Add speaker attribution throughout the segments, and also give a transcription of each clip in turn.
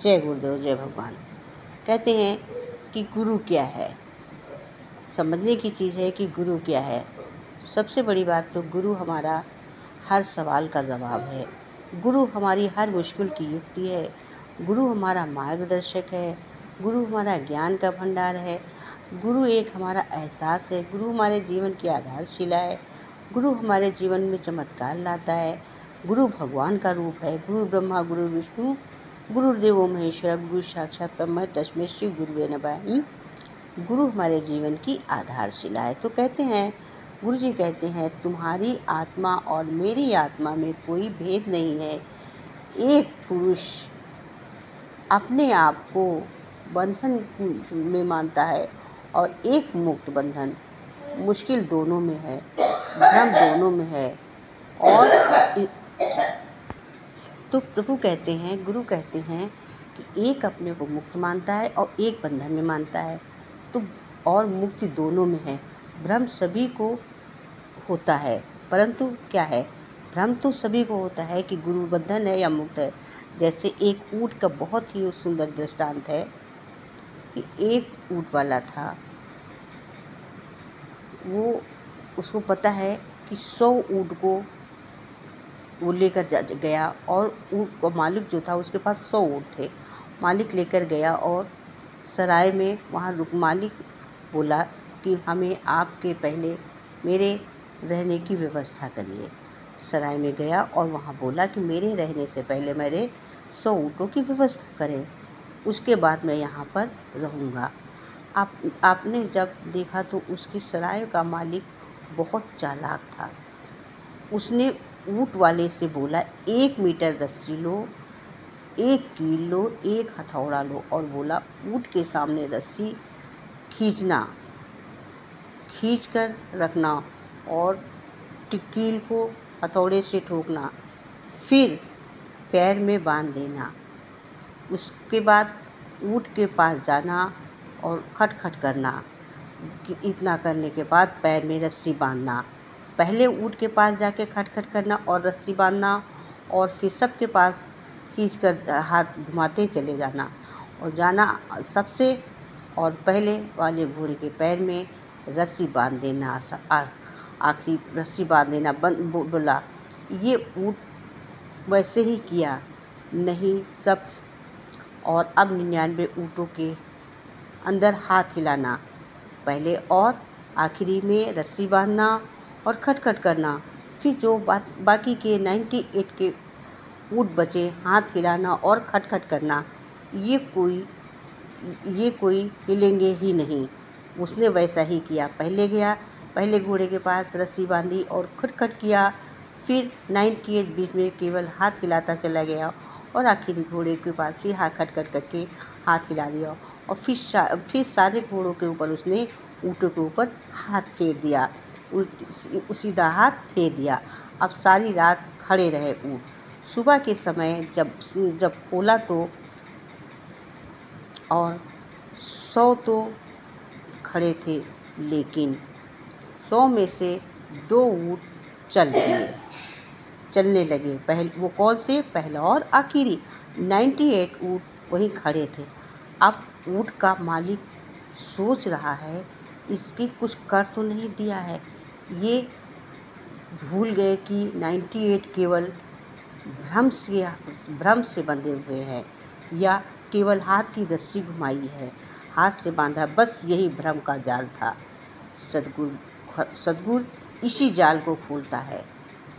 Speaker 1: जय गुरुदेव, जय भगवान। कहते हैं कि गुरु क्या है? समझने की चीज़ है कि गुरु क्या है। सबसे बड़ी बात तो गुरु हमारा हर सवाल का जवाब है। गुरु हमारी हर मुश्किल की युक्ति है। गुरु हमारा मार्गदर्शक है। गुरु हमारा ज्ञान का भंडार है। गुरु एक हमारा एहसास है। गुरु हमारे जीवन की आधारशिला है। गुरु हमारे जीवन में चमत्कार लाता है। गुरु भगवान का रूप है। गुरु ब्रह्मा, गुरु विष्णु गुरुदेव महेश्वर, गुरु साक्षात ब्रह्म तस्में श्री गुरुवे नमः। गुरु हमारे जीवन की आधारशिला है। तो कहते हैं गुरु जी कहते हैं, तुम्हारी आत्मा और मेरी आत्मा में कोई भेद नहीं है। एक पुरुष अपने आप को बंधन में मानता है और एक मुक्त बंधन मुश्किल दोनों में है, भ्रम दोनों में है और तो प्रभु कहते हैं, गुरु कहते हैं कि एक अपने को मुक्त मानता है और एक बंधन में मानता है। तो और मुक्ति दोनों में है। भ्रम सभी को होता है। परंतु क्या है? भ्रम तो सभी को होता है कि गुरु बंधन है या मुक्त है। जैसे एक ऊँट का बहुत ही सुंदर दृष्टांत है कि एक ऊँट वाला था। वो, उसको पता है कि सौ ऊँट को वो लेकर जा, गया और ऊँट को मालिक जो था उसके पास सौ ऊँट थे। मालिक लेकर गया और सराय में वहाँ रुक, मालिक बोला कि हमें आपके पहले मेरे रहने की व्यवस्था करिए। सराय में गया और वहाँ बोला कि मेरे रहने से पहले मेरे सौ ऊँटों की व्यवस्था करें, उसके बाद मैं यहाँ पर रहूँगा। आप, आपने जब देखा तो उसकी सराय का मालिक बहुत चालाक था। उसने ऊँट वाले से बोला, एक मीटर रस्सी लो, एक कील लो, एक हथौड़ा लो। और बोला, ऊँट के सामने रस्सी खींचना खींच कर रखना और कील को हथौड़े से ठोकना, फिर पैर में बाँध देना। उसके बाद ऊँट के पास जाना और खटखट करना। इतना करने के बाद पैर में रस्सी बांधना। पहले ऊँट के पास जाके खटखट करना और रस्सी बांधना और फिर सबके पास खींच कर हाथ घुमाते चले जाना और जाना सबसे और पहले वाले घोड़े के पैर में रस्सी बाँध देना आखिरी रस्सी बाँध देना, बंद बोला, ये ऊँट वैसे ही किया, नहीं सब, और अब निन्यानवे ऊँटों के अंदर हाथ हिलाना, पहले और आखिरी में रस्सी बांधना और खटखट करना। फिर जो बात, बाकी के नाइन्टी एट के ऊट बचे, हाथ हिलाना और खटखट करना, ये कोई ये कोई हिलेंगे ही नहीं। उसने वैसा ही किया। पहले गया, पहले घोड़े के पास रस्सी बांधी और खटखट किया। फिर नाइन्टी एट बीच में केवल हाथ हिलाता चला गया और आखिरी घोड़े के पास फिर हाथ खटखट करके हाथ हिला दिया और फिर फिर सारे घोड़ों के ऊपर उसने ऊँटों के ऊपर हाथ फेर दिया। सीधा हाथ फेर दिया। अब सारी रात खड़े रहे ऊँट सुबह के समय जब जब खोला तो और सौ तो खड़े थे, लेकिन सौ में से दो ऊँट चल दिए। चलने लगे। पहले वो कौन से? पहला और आखिरी। नाइन्टी एट ऊँट वहीं खड़े थे। अब ऊँट का मालिक सोच रहा है, इसकी कुछ कर तो नहीं दिया है। ये भूल गए कि 98 केवल भ्रम से भ्रम से बंधे हुए हैं या केवल हाथ की रस्सी घुमाई है। हाथ से बांधा बस यही भ्रम का जाल था। सदगुरु सदगुरु इसी जाल को खोलता है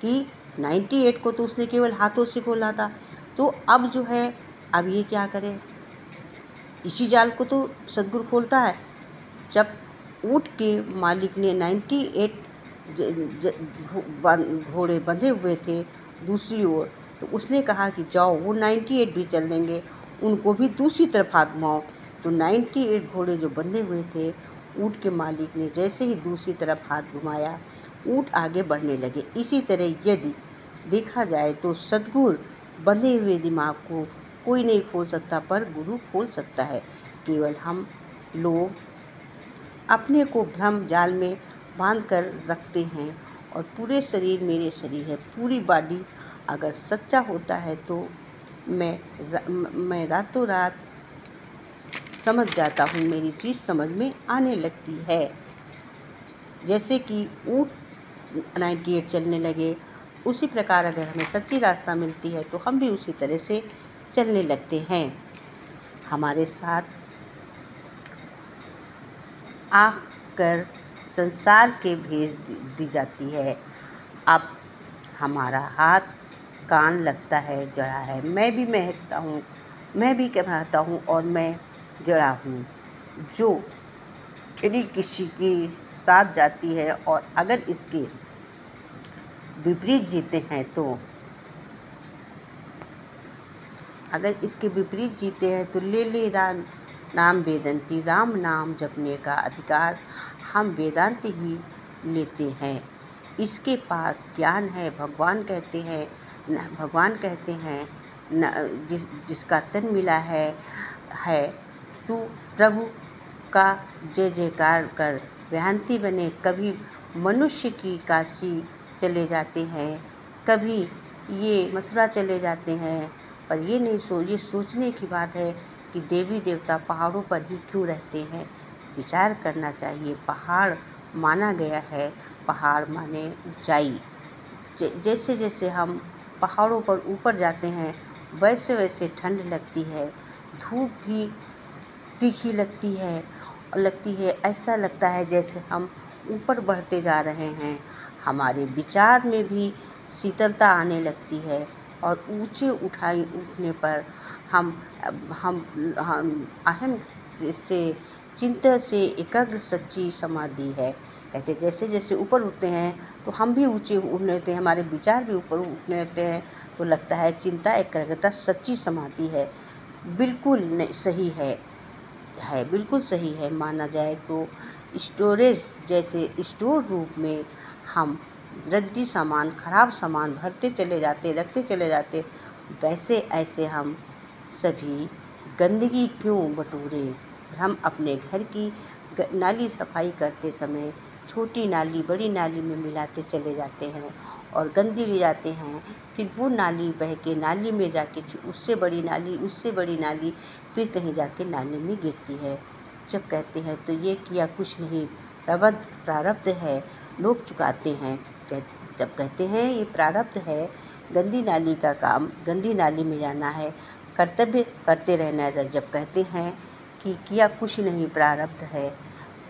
Speaker 1: कि 98 को तो उसने केवल हाथों से खोला था। तो अब जो है, अब ये क्या करें? इसी जाल को तो सदगुरु खोलता है। जब ऊँट के मालिक ने नाइन्टी एट घोड़े बंधे हुए थे दूसरी ओर। तो उसने कहा कि जाओ, वो नाइन्टी एट भी चल देंगे, उनको भी दूसरी तरफ़ हाथ घुमाओ। तो नाइन्टी एट घोड़े जो बंधे हुए थे, ऊँट के मालिक ने जैसे ही दूसरी तरफ़ हाथ घुमाया, ऊँट आगे बढ़ने लगे। इसी तरह यदि देखा जाए तो सदगुर बंधे हुए दिमाग को कोई नहीं खोल सकता, पर गुरु खोल सकता है। केवल हम लोग अपने को भ्रम जाल में बाँध कर रखते हैं और पूरे शरीर मेरे शरीर है। पूरी बॉडी अगर सच्चा होता है तो मैं मैं रातों रात समझ जाता हूँ, मेरी चीज़ समझ में आने लगती है। जैसे कि ऊँट नाइन्टी एट चलने लगे, उसी प्रकार अगर हमें सच्ची रास्ता मिलती है तो हम भी उसी तरह से चलने लगते हैं। हमारे साथ आकर संसार के भेज दी जाती है। अब हमारा हाथ कान लगता है, जड़ा है। मैं भी महकता हूँ, मैं भी कहता हूँ और मैं जड़ा हूँ। जो यदि किसी की साथ जाती है और अगर इसके विपरीत जीते हैं तो अगर इसके विपरीत जीते हैं तो ले ले राम नाम वेदंती राम नाम जपने का अधिकार हम वेदांत ही लेते हैं। इसके पास ज्ञान है, भगवान कहते हैं, न, भगवान कहते हैं, न, जिस, जिसका तन मिला है है, तू प्रभु का जय जयकार कर। वेहांती बने कभी मनुष्य की काशी चले जाते हैं, कभी ये मथुरा चले जाते हैं। पर ये नहीं सो, ये सोचने की बात है कि देवी देवता पहाड़ों पर ही क्यों रहते हैं? विचार करना चाहिए। पहाड़ माना गया है। पहाड़ माने ऊंचाई। जैसे जैसे हम पहाड़ों पर ऊपर जाते हैं, वैसे वैसे ठंड लगती है। धूप भी तीखी लगती है लगती है, ऐसा लगता है जैसे हम ऊपर बढ़ते जा रहे हैं। हमारे विचार में भी शीतलता आने लगती है और ऊँचे उठाई उठने पर हम हम हम अहम से चिंता से एकाग्र सच्ची समाधि है। कहते जैसे जैसे ऊपर उठते हैं तो हम भी ऊँचे उठने लगते हैं, हमारे विचार भी ऊपर उठने लगते हैं तो लगता है चिंता, एकाग्रता सच्ची समाधि है। बिल्कुल सही है है, बिल्कुल सही है, माना जाए तो स्टोरेज जैसे स्टोर रूप में हम रद्दी सामान, ख़राब सामान भरते चले जाते, रखते चले जाते, वैसे ऐसे हम सभी गंदगी क्यों बटोरे? हम अपने घर की नाली सफ़ाई करते समय छोटी नाली, बड़ी नाली में मिलाते चले जाते हैं और गंदी ले जाते हैं। फिर वो नाली बह के नाली में जाके उससे बड़ी नाली, उससे बड़ी नाली, फिर कहीं जाके नाली में गिरती है। जब कहते हैं तो ये किया कुछ नहीं प्रबंध प्रारब्ध है, लोग चुकाते हैं। जब कहते हैं, ये प्रारब्ध है, गंदी नाली का काम, गंदी नाली में जाना है, कर्तव्य करते रहना है। जब कहते हैं कि किया कुछ नहीं प्रारब्ध है।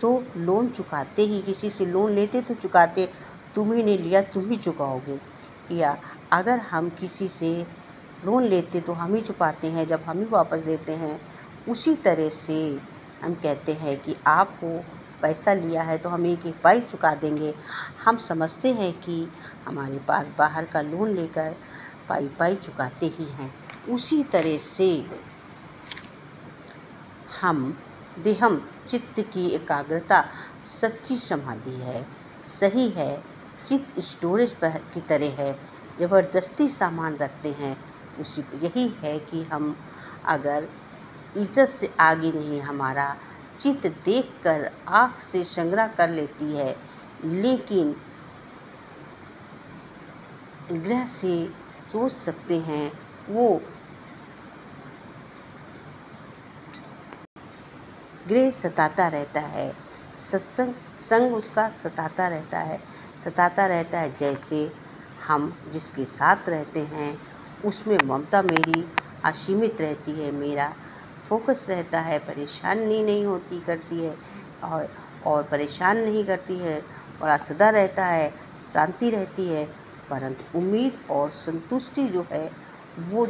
Speaker 1: तो लोन चुकाते ही, किसी से लोन लेते तो चुकाते, तुम ही ने लिया, तुम ही चुकाओगे। या अगर हम किसी से लोन लेते तो हम ही चुकाते हैं, जब हम ही वापस देते हैं। उसी तरह से हम कहते हैं कि आप हो पैसा लिया है तो हम एक एक पाई चुका देंगे। हम समझते हैं कि हमारे पास बाहर का लोन लेकर पाई पाई चुकाते ही हैं। उसी तरह से हम, देहम, चित्त की एकाग्रता सच्ची समाधि है। सही है, चित्त स्टोरेज की तरह है। ज़बरदस्ती सामान रखते हैं। उसी यही है कि हम अगर इज़्ज़त से आगे नहीं, हमारा चित्त देखकर आँख से संग्रह कर लेती है। लेकिन ग्रह से सोच सकते हैं, वो गृह सताता रहता है। सत्संग, संग उसका सताता रहता है। सताता रहता है जैसे हम जिसके साथ रहते हैं, उसमें ममता मेरी असीमित रहती है, मेरा फोकस रहता है, परेशानी नहीं होती करती है और और परेशान नहीं करती है और सदा रहता है, शांति रहती है, परंतु उम्मीद और संतुष्टि जो है, वो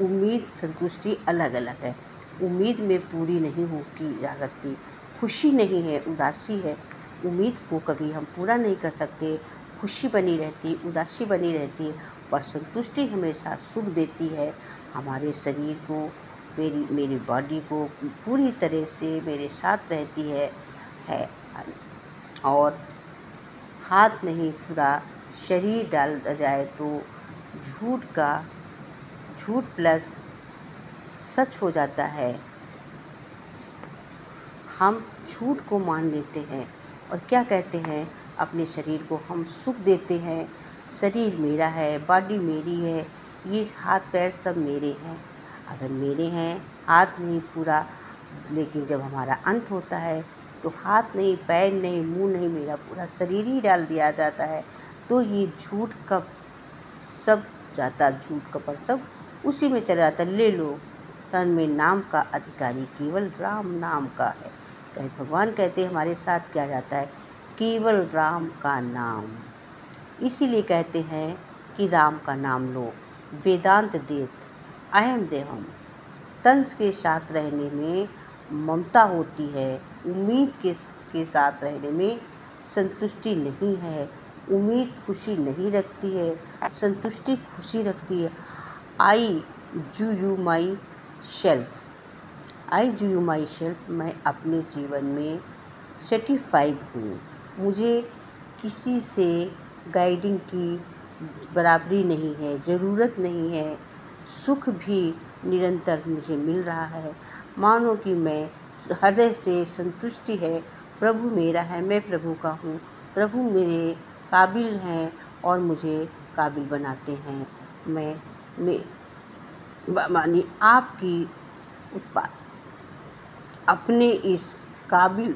Speaker 1: उम्मीद, संतुष्टि अलग अलग है। उम्मीद में पूरी नहीं हो की जा सकती। खुशी नहीं है, उदासी है। उम्मीद को कभी हम पूरा नहीं कर सकते। खुशी बनी रहती, उदासी बनी रहती, पर संतुष्टि हमेशा सुख देती है। हमारे शरीर को, मेरी मेरी बॉडी को पूरी तरह से मेरे साथ रहती है है। और हाथ नहीं पूरा, शरीर डाल जाए तो झूठ का, झूठ प्लस सच हो जाता है। हम झूठ को मान लेते हैं और क्या कहते हैं? अपने शरीर को हम सुख देते हैं। शरीर मेरा है, बॉडी मेरी है, ये हाथ पैर सब मेरे हैं। अगर मेरे हैं, हाथ नहीं पूरा, लेकिन जब हमारा अंत होता है तो हाथ नहीं, पैर नहीं, मुँह नहीं, मेरा पूरा शरीर ही डाल दिया जाता है। तो ये झूठ का सब जाता, झूठ का पर सब उसी में चला जाता। ले लो। तन में नाम का अधिकारी केवल राम नाम का है। कहे भगवान कहते हमारे साथ क्या जाता है? केवल राम का नाम। इसीलिए कहते हैं कि राम का नाम लो। वेदांत देत अहम देहम। तंस के साथ रहने में ममता होती है। उम्मीद के के साथ रहने में संतुष्टि नहीं है। उम्मीद खुशी नहीं रखती है। संतुष्टि खुशी रखती है। आई, जू यू माई शेल्फ। आई जू यू माई शेल्फ, मैं अपने जीवन में सेटिस्फाइड हूँ। मुझे किसी से गाइडिंग की बराबरी नहीं है, ज़रूरत नहीं है। सुख भी निरंतर मुझे मिल रहा है। मानो कि मैं हृदय से संतुष्टि है, प्रभु मेरा है, मैं प्रभु का हूँ। प्रभु मेरे काबिल हैं और मुझे काबिल बनाते हैं। मैं मैं मानी आपकी उत्पाद। अपने इस काबिल,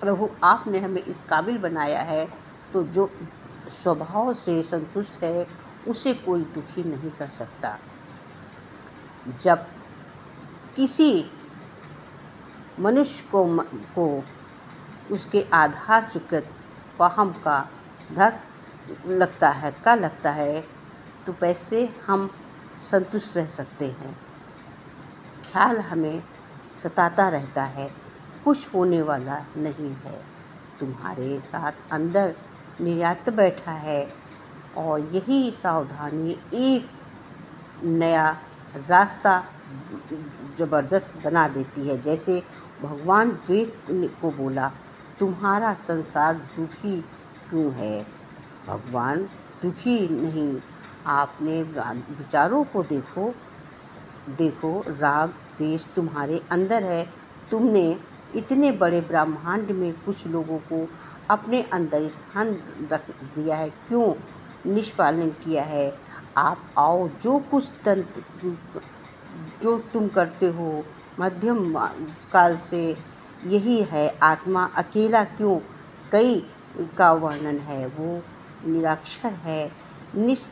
Speaker 1: प्रभु आपने हमें इस काबिल बनाया है तो जो स्वभाव से संतुष्ट है, उसे कोई दुखी नहीं कर सकता। जब किसी मनुष्य को को उसके आधार चुकत पहम का धक लगता है, का लगता है तो पैसे हम संतुष्ट रह सकते हैं। ख्याल हमें सताता रहता है कुछ होने वाला नहीं है। तुम्हारे साथ अंदर निर्यात बैठा है और यही सावधानी एक नया रास्ता ज़बरदस्त बना देती है। जैसे भगवान वेद को बोला, तुम्हारा संसार दुखी क्यों है? भगवान, दुखी नहीं आपने विचारों को देखो। देखो, राग, देश तुम्हारे अंदर है। तुमने इतने बड़े ब्रह्मांड में कुछ लोगों को अपने अंदर स्थान रख दिया है। क्यों निष्पालन किया है? आप आओ, जो कुछ तंत्र जो तुम करते हो, मध्यम काल से यही है। आत्मा अकेला क्यों? कई का वर्णन है, वो निराक्षर है। निस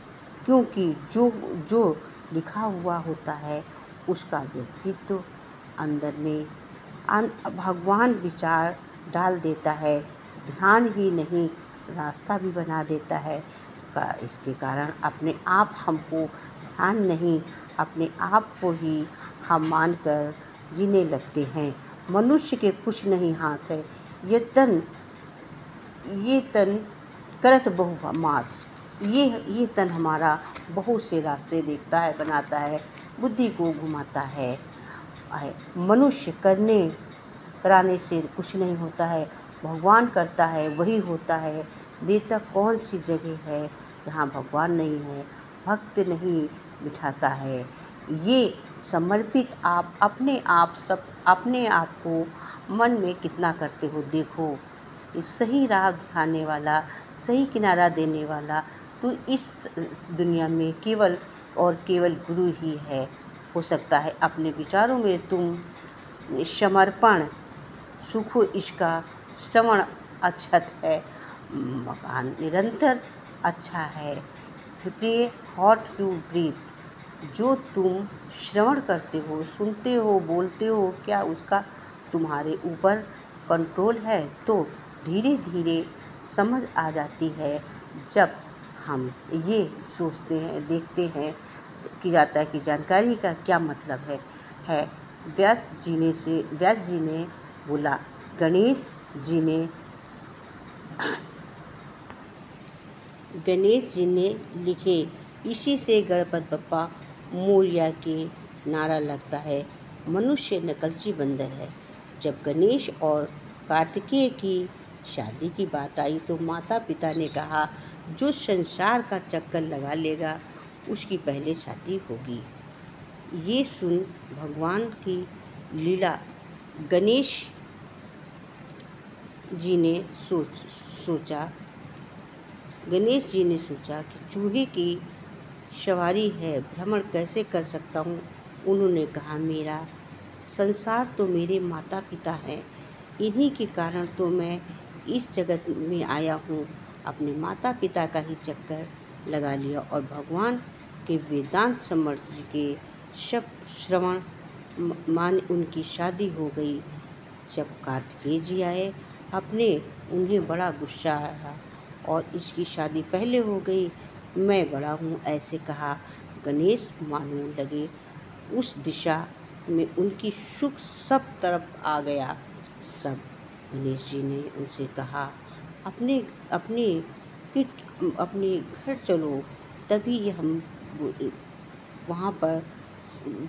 Speaker 1: क्योंकि जो जो लिखा हुआ होता है, उसका व्यक्तित्व अंदर में भगवान विचार डाल देता है, ध्यान ही नहीं, रास्ता भी बना देता है। का, इसके कारण अपने आप हमको ध्यान नहीं, अपने आप को ही हम मानकर जीने लगते हैं। मनुष्य के कुछ नहीं हाथ है। ये तन ये तन करत बहु मात। ये ये तन हमारा बहुत से रास्ते देखता है, बनाता है, बुद्धि को घुमाता है। मनुष्य करने, कराने से कुछ नहीं होता है। भगवान करता है, वही होता है। देता कौन सी जगह है जहाँ भगवान नहीं है? भक्त नहीं बिठाता है। ये समर्पित आप अपने आप सब, अपने आप को मन में कितना करते हो देखो। इस सही राह दिखाने वाला, सही किनारा देने वाला तो इस दुनिया में केवल और केवल गुरु ही है। हो सकता है अपने विचारों में तुम समर्पण, सुख इसका श्रवण अच्छत है। मकान निरंतर अच्छा है। प्रिय हॉट टू ब्रीथ जो तुम श्रवण करते हो, सुनते हो, बोलते हो, क्या उसका तुम्हारे ऊपर कंट्रोल है? तो धीरे धीरे समझ आ जाती है। जब हम ये सोचते हैं, देखते हैं, कि जाता है कि जानकारी का क्या मतलब है। है, व्यास जी ने से, व्यास जी ने बोला, गणेश जी ने, गणेश जी ने लिखे, इसी से गणपत बप्पा मोरिया के नारा लगता है। मनुष्य नकलची बंदर है। जब गणेश और कार्तिकेय की शादी की बात आई तो माता पिता ने कहा जो संसार का चक्कर लगा लेगा, उसकी पहले शादी होगी। ये सुन भगवान की लीला गणेश जी ने सोच, सोचा। गणेश जी ने सोचा कि चूहे की सवारी है, भ्रमण कैसे कर सकता हूँ? उन्होंने कहा, मेरा संसार तो मेरे माता पिता हैं। इन्हीं के कारण तो मैं इस जगत में आया हूँ। अपने माता पिता का ही चक्कर लगा लिया और भगवान के वेदांत समर्थ के शब्द श्रवण मान उनकी शादी हो गई। जब कार्तिकेय जी आए, अपने उन्हें बड़ा गुस्सा आया और इसकी शादी पहले हो गई। मैं बड़ा हूँ, ऐसे कहा गणेश मानने लगे। उस दिशा में उनकी सुख सब तरफ़ आ गया। सब गणेश जी ने उनसे कहा अपने अपने किट, अपने घर चलो। तभी हम वहाँ पर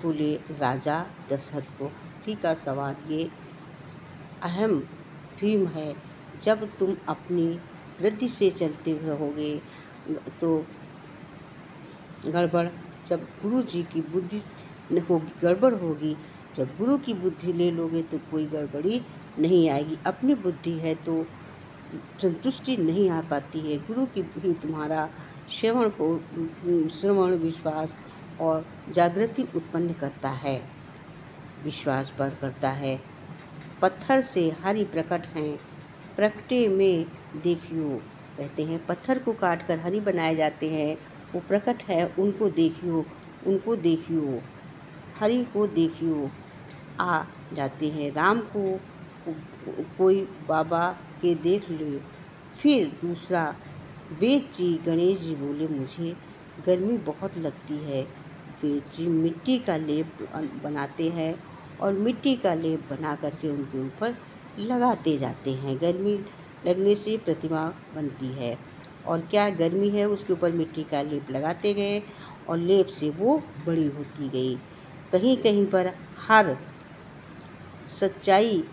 Speaker 1: बोले, राजा दशरथ को हाथी का सवाल ये अहम भीम है। जब तुम अपनी वृद्धि से चलते रहोगे तो गड़बड़, जब गुरु जी की बुद्धि होगी, गड़बड़ होगी। जब गुरु की बुद्धि ले लोगे तो कोई गड़बड़ी नहीं आएगी। अपनी बुद्धि है तो संतुष्टि नहीं आ पाती है। गुरु की भी तुम्हारा श्रवण को श्रवण, विश्वास और जागृति उत्पन्न करता है। विश्वास पर करता है। पत्थर से हरि प्रकट हैं। प्रकटे में देखियो, कहते हैं, पत्थर को काट कर हरी बनाए जाते हैं। वो प्रकट है, उनको देखियो उनको देखियो, हरि को देखियो। आ जाते हैं, राम को, कोई बाबा के देख ले फिर दूसरा वेद जी गणेश जी बोले, मुझे गर्मी बहुत लगती है। वेद जी मिट्टी का लेप बनाते हैं और मिट्टी का लेप बना करके उनके ऊपर लगाते जाते हैं। गर्मी लगने से प्रतिमा बनती है। और क्या गर्मी है? उसके ऊपर मिट्टी का लेप लगाते गए और लेप से वो बड़ी होती गई। कहीं कहीं पर हर सच्चाई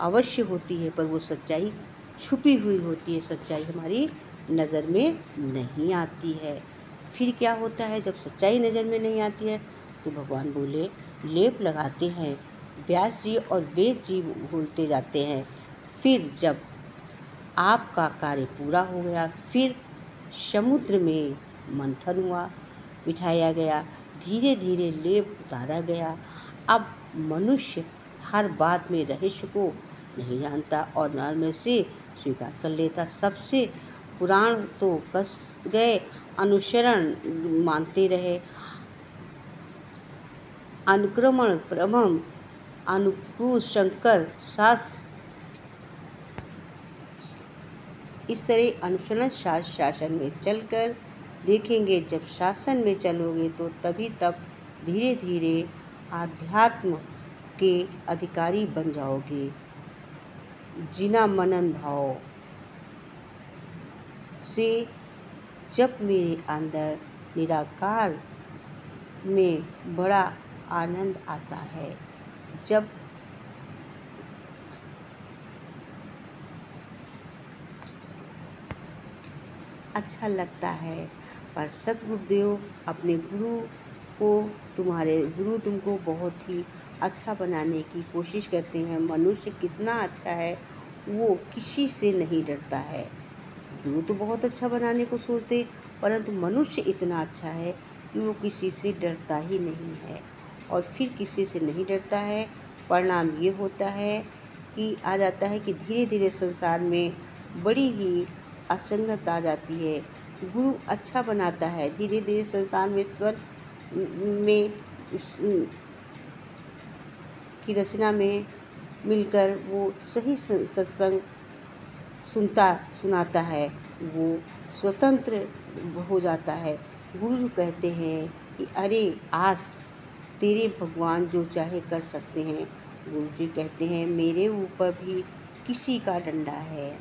Speaker 1: अवश्य होती है, पर वो सच्चाई छुपी हुई होती है, सच्चाई हमारी नज़र में नहीं आती है। फिर क्या होता है, जब सच्चाई नज़र में नहीं आती है तो भगवान बोले, लेप लगाते हैं, व्यास जी और वेद जी बोलते जाते हैं। फिर जब आपका कार्य पूरा हो गया, फिर समुद्र में मंथन हुआ, बिठाया गया धीरे धीरे लेप उतारा गया। अब मनुष्य हर बात में रहस्य को नहीं जानता और नर में से स्वीकार कर लेता। सबसे पुराण तो कस गए, अनुसरण मानते रहे। अनुक्रमण प्रभम अनुकूल शंकर शास्त्र। इस तरह अनुसरण शास्त्र शासन में चलकर देखेंगे। जब शासन में चलोगे तो तभी तब धीरे धीरे आध्यात्म के अधिकारी बन जाओगे। जिना मनन भाव। से, जब मेरे अंदर निराकार में बड़ा आनंद आता है, जब अच्छा लगता है, पर सतगुरुदेव अपने गुरु को, तुम्हारे गुरु तुमको बहुत ही अच्छा बनाने की कोशिश करते हैं। मनुष्य कितना अच्छा है, वो किसी से नहीं डरता है। गुरु तो बहुत अच्छा बनाने को सोचते परंतु मनुष्य इतना अच्छा है कि वो किसी से डरता ही नहीं है। और फिर किसी से नहीं डरता है, परिणाम ये होता है कि आ जाता है कि धीरे धीरे संसार में बड़ी ही असंगत आ जाती है। गुरु अच्छा बनाता है धीरे धीरे संतान में स्वर, में की रचना में मिलकर वो सही सत्संग सुनता, सुनाता है। वो स्वतंत्र हो जाता है। गुरु कहते हैं कि, अरे, आस, तेरे भगवान जो चाहे कर सकते हैं। गुरु जी कहते हैं, मेरे ऊपर भी किसी का डंडा है।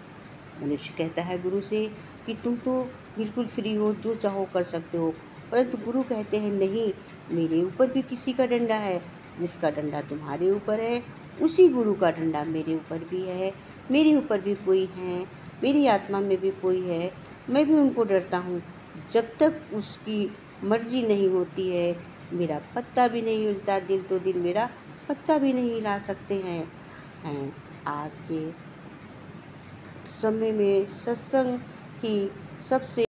Speaker 1: मनुष्य कहता है गुरु से कि, तुम तो बिल्कुल फ्री हो, जो चाहो कर सकते हो। परंतु गुरु कहते हैं, नहीं, मेरे ऊपर भी किसी का डंडा है। जिसका डंडा तुम्हारे ऊपर है, उसी गुरु का डंडा मेरे ऊपर भी है। मेरे ऊपर भी कोई है, मेरी आत्मा में भी कोई है। मैं भी उनको डरता हूँ। जब तक उसकी मर्ज़ी नहीं होती है, मेरा पत्ता भी नहीं हिलता, दिल तो दिल मेरा पत्ता भी नहीं हिला सकते हैं। हैं, आज के समय में सत्संग ही सबसे